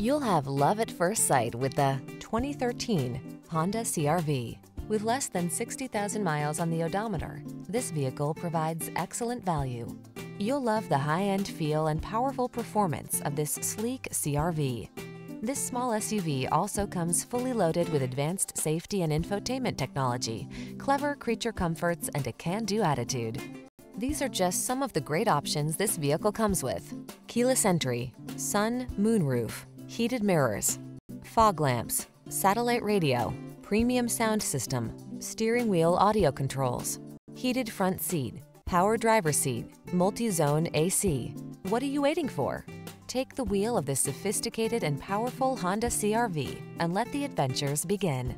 You'll have love at first sight with the 2013 Honda CRV. With less than 60,000 miles on the odometer, this vehicle provides excellent value. You'll love the high-end feel and powerful performance of this sleek CRV. This small SUV also comes fully loaded with advanced safety and infotainment technology, clever creature comforts, and a can-do attitude. These are just some of the great options this vehicle comes with. Keyless entry, sun, moonroof, heated mirrors, fog lamps, satellite radio, premium sound system, steering wheel audio controls, heated front seat, power driver seat, multi-zone AC. What are you waiting for? Take the wheel of this sophisticated and powerful Honda CRV and let the adventures begin.